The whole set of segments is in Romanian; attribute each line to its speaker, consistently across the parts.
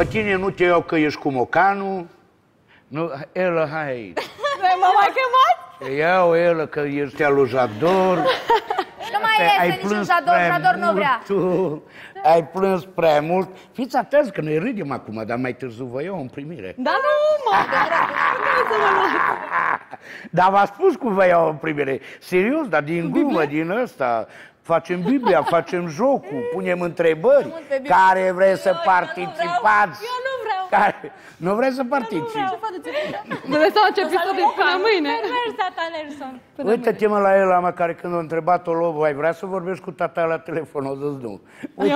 Speaker 1: Pe tine nu te iau că ești cu mocanul. Nu, el, hai aici.
Speaker 2: M-a mai chemat?
Speaker 1: Te iau el că ești alujador.
Speaker 3: Nu mai este niciun jador,
Speaker 1: prea
Speaker 3: jador nu
Speaker 1: mult,
Speaker 3: vrea.
Speaker 1: Tu ai plâns prea mult. Fiți atenți că noi râdem acum, dar mai târziu vă iau în primire.
Speaker 2: Da, nu, mă, de dragul. Nu să mă luați.
Speaker 1: Dar v-a spus cum vă iau în primire. Serios, dar din glumă, din ăsta. Facem Biblia, facem jocul, punem întrebări.
Speaker 2: pe Biblie.
Speaker 1: Care vreți să
Speaker 2: Eu nu
Speaker 1: participați?
Speaker 2: vreau. Eu nu vreau.
Speaker 1: Care... Nu vreți să participi?
Speaker 2: Nu vreau să faci episodul până mâine.
Speaker 4: Mergi, tata Nelson.
Speaker 1: Uite-te mă la el, mă, care când a întrebat-o Lobo, ai vrea să vorbești cu tata la telefon? O zis nu. Uite,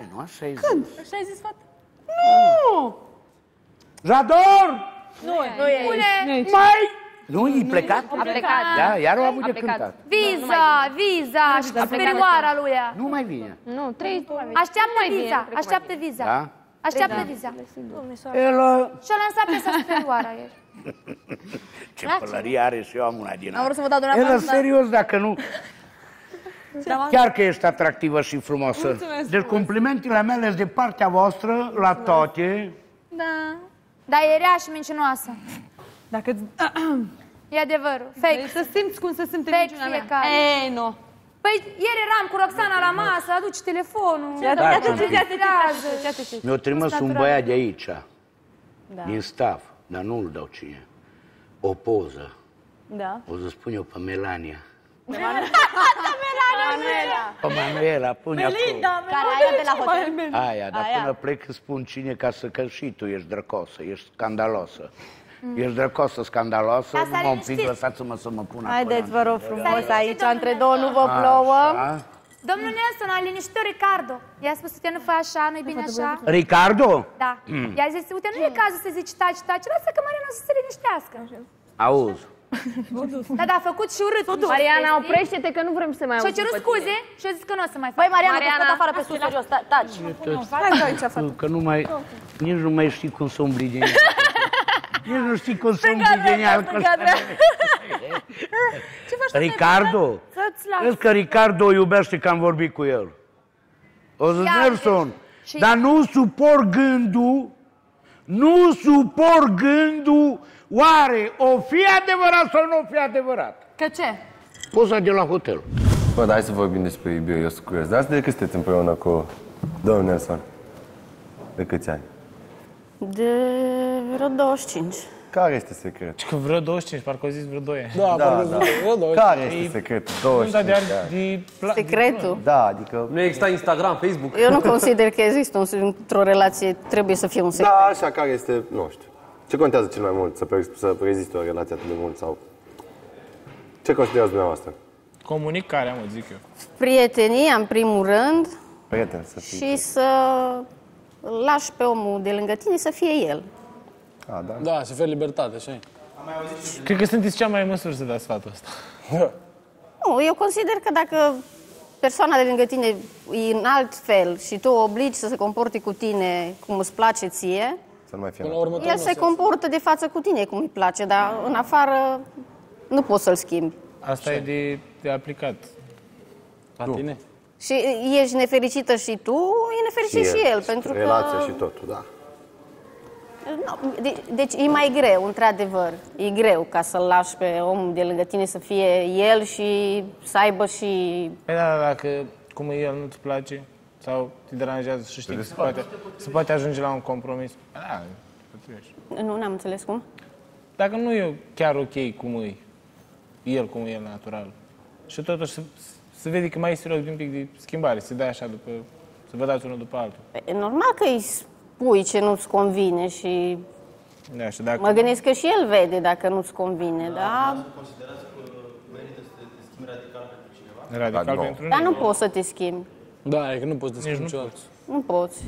Speaker 1: E, nu așa ai zis.
Speaker 4: Așa ai zis, fată?
Speaker 2: Nu!
Speaker 1: Jador!
Speaker 4: Nu, nu e.
Speaker 3: Pune
Speaker 1: Mai! Nu, e plecat?
Speaker 3: a plecat.
Speaker 1: Da, iar o avut
Speaker 3: A
Speaker 1: de
Speaker 3: plecat.
Speaker 1: cântat.
Speaker 3: Viza, viza și superioara lui ea.
Speaker 1: Nu mai vine.
Speaker 5: Nu, trei.
Speaker 3: Așteaptă viza, așteaptă viza.
Speaker 1: Da?
Speaker 3: Așteaptă viza.
Speaker 1: El, uh,
Speaker 3: Și-a lansat piesa superioara ieri.
Speaker 1: ce pălărie are și eu am una din
Speaker 4: Am
Speaker 1: aia.
Speaker 4: vrut să vă dau
Speaker 1: El,
Speaker 4: dumneavoastră.
Speaker 1: serios, dacă nu... Chiar că ești atractivă și frumoasă.
Speaker 2: Mulțumesc
Speaker 1: Deci complimentele mele sunt de partea voastră la toate.
Speaker 4: Da.
Speaker 3: Dar e rea și mincinoasă.
Speaker 2: Dacă
Speaker 3: E adevărul. Fake.
Speaker 2: să simți cum se simte
Speaker 3: Fake
Speaker 2: minciuna mea.
Speaker 3: fiecare.
Speaker 2: Ei, nu.
Speaker 3: Păi ieri eram cu Roxana la masă, aduci telefonul.
Speaker 2: Ia
Speaker 1: Da,
Speaker 2: ia te
Speaker 1: da.
Speaker 2: ce, ia te ce,
Speaker 3: Vizează.
Speaker 2: ia te ce.
Speaker 1: Mi-a trimis un
Speaker 3: natural.
Speaker 1: băiat de aici,
Speaker 2: Da.
Speaker 1: din staff, dar nu-l dau cine. O poză.
Speaker 2: Da.
Speaker 1: O să spun eu pe Melania.
Speaker 2: Manuela.
Speaker 1: Pe Manuela, pune acolo.
Speaker 4: Care aia de la hotel.
Speaker 1: Aia, dar
Speaker 2: Aia.
Speaker 1: până plec îți spun cine ca să că și tu ești drăcosă, ești scandalosă. Ești drăcosă, scandaloasă,
Speaker 3: Asta
Speaker 1: numai un pic,
Speaker 3: liniștit.
Speaker 1: lăsați-mă să mă pun
Speaker 4: Haideți, vă rog frumos,
Speaker 3: liniștit,
Speaker 4: aici
Speaker 3: domnule
Speaker 4: între două nu vă plouă.
Speaker 1: Așa.
Speaker 3: Domnul Nelson a liniștit Ricardo. I-a spus, uite, nu fă așa, nu-i bine așa.
Speaker 1: Ricardo?
Speaker 3: Da. I-a zis, uite, nu e cazul să zici taci, taci, lasă că Mariana o să se liniștească.
Speaker 1: Auzi.
Speaker 3: Da, da, a făcut și urât.
Speaker 5: Mariana, oprește-te că nu vrem să mai
Speaker 3: Și-a
Speaker 5: auzim
Speaker 3: cerut
Speaker 5: pe tine.
Speaker 3: scuze și a zis că nu o să mai facă.
Speaker 4: Băi, Mariana,
Speaker 5: Mariana.
Speaker 4: Mariana. afară pe sus, serios, ta- taci.
Speaker 1: Tu, Că nu mai, nici nu mai știi cum să umbli genial. Nici nu știi cum să umbli genial. cu ăsta. Ricardo?
Speaker 3: Să-ți las.
Speaker 1: Vezi că Ricardo o iubește că am vorbit cu el. O zis,
Speaker 3: Ia
Speaker 1: Nelson,
Speaker 3: și-
Speaker 1: dar nu suport gândul, nu suport gândul, oare o fi adevărat sau nu o fi adevărat?
Speaker 2: Că ce?
Speaker 1: Poza de la hotel.
Speaker 6: Bă, dar hai să vorbim despre iubire, eu sunt curios. Dar asta de cât sunteți împreună cu domnul Nelson? De câți ani?
Speaker 4: De vreo 25.
Speaker 6: Care este secretul?
Speaker 7: Că vreo 25, parcă au zis vreo 2 ani.
Speaker 8: Da,
Speaker 6: Da,
Speaker 8: parcă
Speaker 6: da.
Speaker 8: eu dau.
Speaker 6: Care este secretul?
Speaker 7: Nu,
Speaker 6: 25
Speaker 7: dar de,
Speaker 6: de
Speaker 7: ar,
Speaker 6: ani.
Speaker 7: de, pla-
Speaker 4: Secretul.
Speaker 6: Da, adică...
Speaker 8: Nu există Instagram, Facebook?
Speaker 4: Eu nu consider că există un, într-o relație, trebuie să fie un secret.
Speaker 6: Da, așa, care este, nu știu. Ce contează cel mai mult? Să, pre- să reziste o relație atât de mult sau... Ce considerați dumneavoastră?
Speaker 7: Comunicarea, mă, zic eu.
Speaker 4: Prietenia, în primul rând,
Speaker 6: Prieten, să fii.
Speaker 4: și să îl lași pe omul de lângă tine să fie el.
Speaker 6: A, da.
Speaker 8: Da, să fie libertate, așa e.
Speaker 7: Cred că sunteți cea mai în măsură să dați sfatul ăsta.
Speaker 4: Nu, eu consider că dacă persoana de lângă tine e în alt fel și tu o obligi să se comporte cu tine cum îți place ție,
Speaker 6: Să nu mai fie
Speaker 8: Până la
Speaker 6: mai.
Speaker 8: urmă, tot
Speaker 4: el
Speaker 8: nu
Speaker 4: se
Speaker 8: se
Speaker 4: comportă de față cu tine cum îi place, dar în afară nu poți să-l schimbi.
Speaker 7: Asta e de, de aplicat.
Speaker 8: La tine?
Speaker 4: Și ești nefericită și tu, e nefericit și el, pentru că...
Speaker 6: Relația și totul, da.
Speaker 4: Nu, de, deci e mai greu, într-adevăr. E greu ca să-l lași pe omul de lângă tine să fie el și să aibă și...
Speaker 7: Păi da, da, dacă cum e el nu-ți place sau te deranjează și știi că se poate, se poate ajunge la un compromis. Da, potrivești.
Speaker 4: Nu, n-am înțeles cum.
Speaker 7: Dacă nu e chiar ok cum e, el cum e el natural, și totuși se, se vede că mai este loc de un pic de schimbare, se dă așa după, să vă dați unul după altul.
Speaker 4: E normal că îi spui ce nu-ți convine și
Speaker 7: Da, și dacă...
Speaker 4: mă gândesc că și el vede dacă nu-ți convine, da?
Speaker 7: Radical
Speaker 6: Da, nu.
Speaker 7: pentru
Speaker 4: Dar nu
Speaker 7: nimeni.
Speaker 4: poți să te schimbi.
Speaker 8: Da, e că nu poți să
Speaker 7: Nici nu
Speaker 8: niciodată.
Speaker 7: poți.
Speaker 4: Nu poți.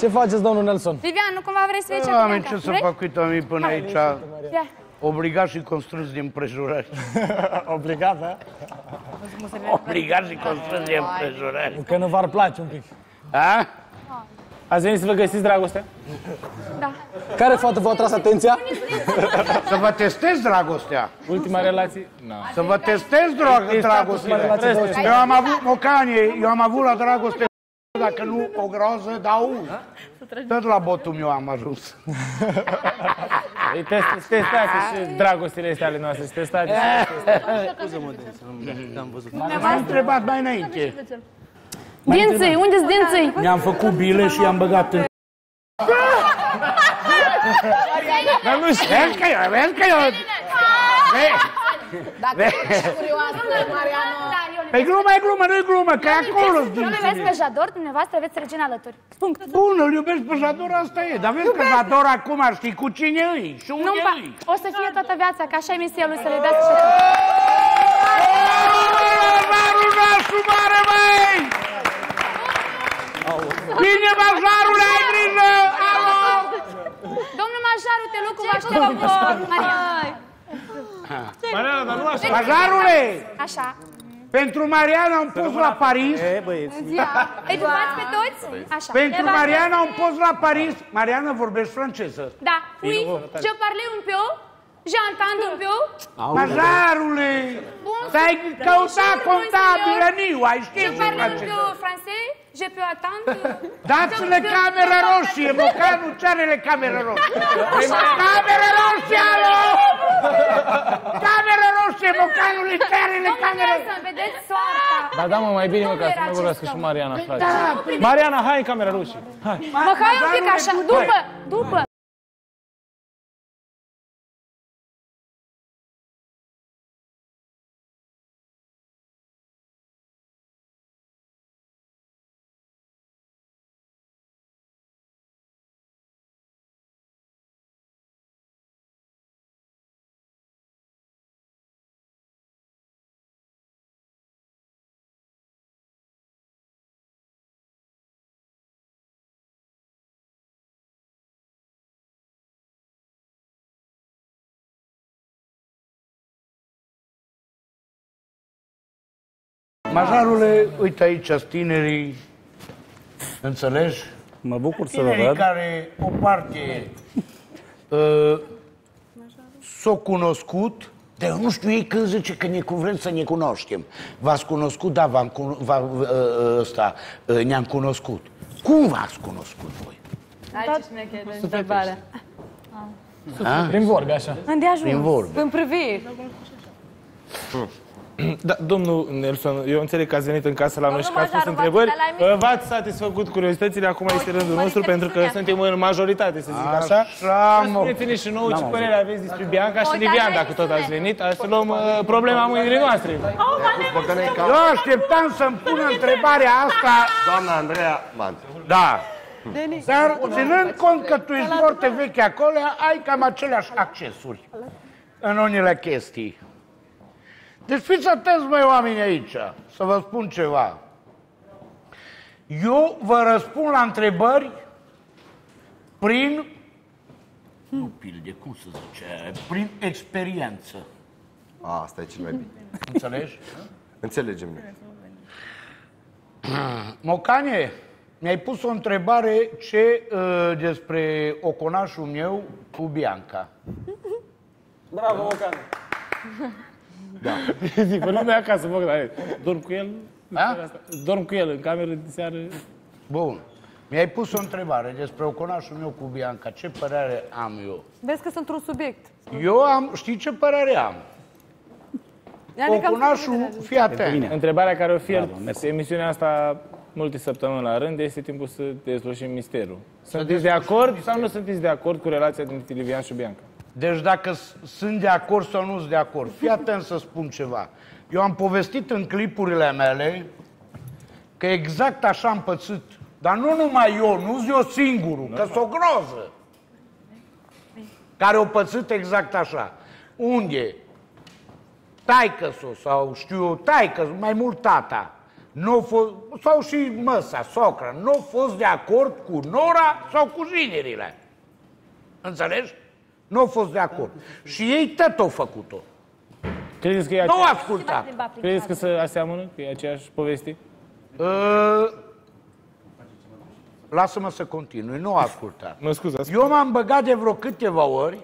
Speaker 8: Ce faceți, domnul Nelson?
Speaker 3: Vivian, nu cumva vrei să vezi ce
Speaker 1: Oameni,
Speaker 3: Bianca?
Speaker 1: ce să
Speaker 3: Vrei?
Speaker 1: fac, uite, am până aici,
Speaker 3: Ia.
Speaker 1: obligat și construs din prejurări.
Speaker 8: Obligat, da?
Speaker 1: Obligat și construs din prejurări.
Speaker 8: Că nu v-ar place un pic.
Speaker 1: A?
Speaker 7: Ați venit să vă găsiți dragostea?
Speaker 8: Care fată v-a tras atenția?
Speaker 1: Să vă testez dragostea.
Speaker 7: Ultima relație? Nu.
Speaker 1: Să vă testez drag- dragostea. Eu am avut, mocanie, eu am avut la dragoste dacă nu o groză, dau Tot la botul meu am ajuns.
Speaker 7: Îi test, testate și dragostile astea ale noastre, și testate.
Speaker 1: M-am întrebat mai înainte.
Speaker 5: Dinții, unde-s dinții?
Speaker 1: Mi-am făcut bile și i-am băgat în...
Speaker 7: Dar nu știu.
Speaker 1: Vezi că eu, vezi că eu... Vezi? Păi glumă e glumă, nu-i glumă, că e acolo
Speaker 3: Nu iubesc pe Jador, dumneavoastră aveți regina alături. Punct.
Speaker 1: Bun, îl iubesc pe Jador, asta e. Dar vezi că Jador acum știi cu cine îi și unde
Speaker 3: Nu-mi pa-
Speaker 1: îi.
Speaker 3: o să fie toată viața, că așa e misia lui să le dea și
Speaker 1: Majarul nostru mare, băi! Bine, Majarule, ai grijă! Alo!
Speaker 3: Domnul Majaru, te loc cu aștept. Maria.
Speaker 7: Mariana, dar nu așa.
Speaker 1: Majarule!
Speaker 3: Așa.
Speaker 1: Pentru Mariana un post la Paris.
Speaker 3: Îi filmați pe toți? Așa.
Speaker 1: Pentru Mariana un post la Paris. Mariana vorbești franceză.
Speaker 3: Da. Oui, je parlais un peu. J'entends un peu.
Speaker 1: Majarule!
Speaker 3: Bun.
Speaker 1: Ți-ai căutat contabilă niu, ai
Speaker 3: Je
Speaker 1: știut
Speaker 3: parle un
Speaker 1: franceză.
Speaker 3: peu français. Je peux attendre.
Speaker 1: Dați-le cameră roșie, Mocanul ce are cameră roșie? Cameră roșie, alo! Cameră roșie, Mocanul ce are
Speaker 3: Domnul
Speaker 1: cameră
Speaker 3: Nelson, vedeți soarta.
Speaker 7: Ba da, mă, mai bine mă,
Speaker 3: Nu
Speaker 7: ca să
Speaker 3: era
Speaker 7: nu vorbească
Speaker 3: acest
Speaker 7: și
Speaker 3: om.
Speaker 7: Mariana, frate.
Speaker 1: Da,
Speaker 7: Mariana, hai în camera rușii. Hai.
Speaker 3: Mă hai un pic așa. După, după.
Speaker 1: Majarule, uite aici tinerii, înțelegi?
Speaker 9: Mă bucur să vă
Speaker 1: Tinerii
Speaker 9: văd.
Speaker 1: care o parte uh, s-au cunoscut, dar eu nu știu ei când zice că ne vrem să ne cunoaștem. V-ați cunoscut, da, v-am cuno- v-a, uh, uh, ăsta, uh, ne-am cunoscut. Cum v-ați cunoscut voi?
Speaker 2: Ai ce șmecheră întrebarea.
Speaker 7: Prin vorbe, așa.
Speaker 2: Îndeajuns.
Speaker 1: Prin vorbe.
Speaker 2: În priviri.
Speaker 7: Da, domnul Nelson, eu înțeleg că ați venit în casă la noi și că ați pus
Speaker 5: Majaru,
Speaker 7: întrebări.
Speaker 5: v-ați uitat la emisiune.
Speaker 7: V-ați satisfăcut curiozitățile, acum este rândul nostru, pentru că suntem în majoritate, să zic așa.
Speaker 1: Așa, mă.
Speaker 7: Spuneți-ne și nouă ce părere aveți despre Bianca și
Speaker 5: Uitați
Speaker 7: Livian,
Speaker 5: la
Speaker 7: dacă tot ați
Speaker 5: emisiune.
Speaker 7: venit. Să luăm uh, problema mâinile noastre.
Speaker 1: Eu așteptam să-mi pună întrebarea asta,
Speaker 6: Doamna Andreea Band.
Speaker 1: da. Dar ținând cont că tu ești foarte veche acolo, ai cam aceleași accesuri în unele chestii. Deci fiți atenți, mai oameni aici, să vă spun ceva. Eu vă răspund la întrebări prin, nu pilde, cum să zice, prin experiență.
Speaker 6: A, asta e cel mai bine.
Speaker 1: Înțelegi?
Speaker 6: Înțelegem noi.
Speaker 1: Mocane, mi-ai pus o întrebare ce uh, despre oconașul meu cu Bianca.
Speaker 8: Bravo, Mocan.
Speaker 7: Zic, pe lumea acasă, mă, dar dorm cu el.
Speaker 1: Da?
Speaker 7: Dorm cu el în cameră de seară.
Speaker 1: Bun. Mi-ai pus o întrebare despre oconașul meu cu Bianca. Ce părere am eu?
Speaker 2: Vezi că sunt un subiect.
Speaker 1: Eu am, știi ce părere am?
Speaker 2: Adică am
Speaker 1: Oconașul, fii atent.
Speaker 7: Întrebarea care o fiert emisiunea asta multe săptămâni la rând este timpul să dezlușim misterul. Sunteți de acord sau nu sunteți de acord cu relația dintre Livian și Bianca?
Speaker 1: Deci dacă s- sunt de acord sau nu sunt de acord, fii atent să spun ceva. Eu am povestit în clipurile mele că exact așa am pățit. Dar nu numai eu, nu eu singurul, că s-o groză. Care o pățit exact așa. Unde taică sau știu eu, taică mai mult tata, nu fost, sau și măsa, socra, nu au fost de acord cu nora sau cu jinerile. Înțelegi? Nu au fost de acord. Și ei tot au făcut-o.
Speaker 7: Credeți că e
Speaker 1: Nu au
Speaker 7: aceeași,
Speaker 1: ascultat.
Speaker 7: credeți că se aseamănă? Că e aceeași poveste?
Speaker 1: Uh, Lasă-mă să continui, nu au ascultat.
Speaker 7: Mă scuzați.
Speaker 1: Eu m-am băgat de vreo câteva ori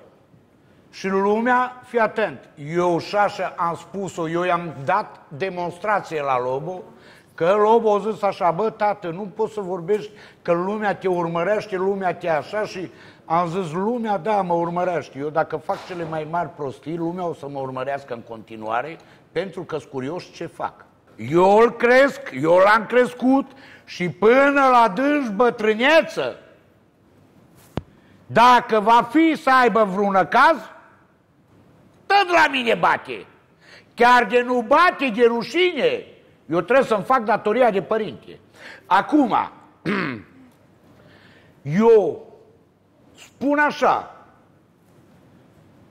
Speaker 1: și lumea, fii atent, eu și așa am spus-o, eu i-am dat demonstrație la Lobo, că Lobo a zis așa, bă, tată, nu poți să vorbești că lumea te urmărește, lumea te așa și am zis, lumea, da, mă urmărește. Eu dacă fac cele mai mari prostii, lumea o să mă urmărească în continuare pentru că sunt curios ce fac. Eu îl cresc, eu l-am crescut și până la dânși bătrâneță, dacă va fi să aibă vreun caz, tot la mine bate. Chiar de nu bate de rușine. Eu trebuie să-mi fac datoria de părinte. Acum, eu spun așa,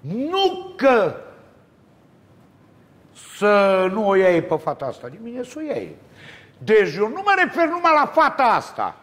Speaker 1: nu că să nu o iei pe fata asta, de mine să o iei. Deci eu nu mă refer numai la fata asta.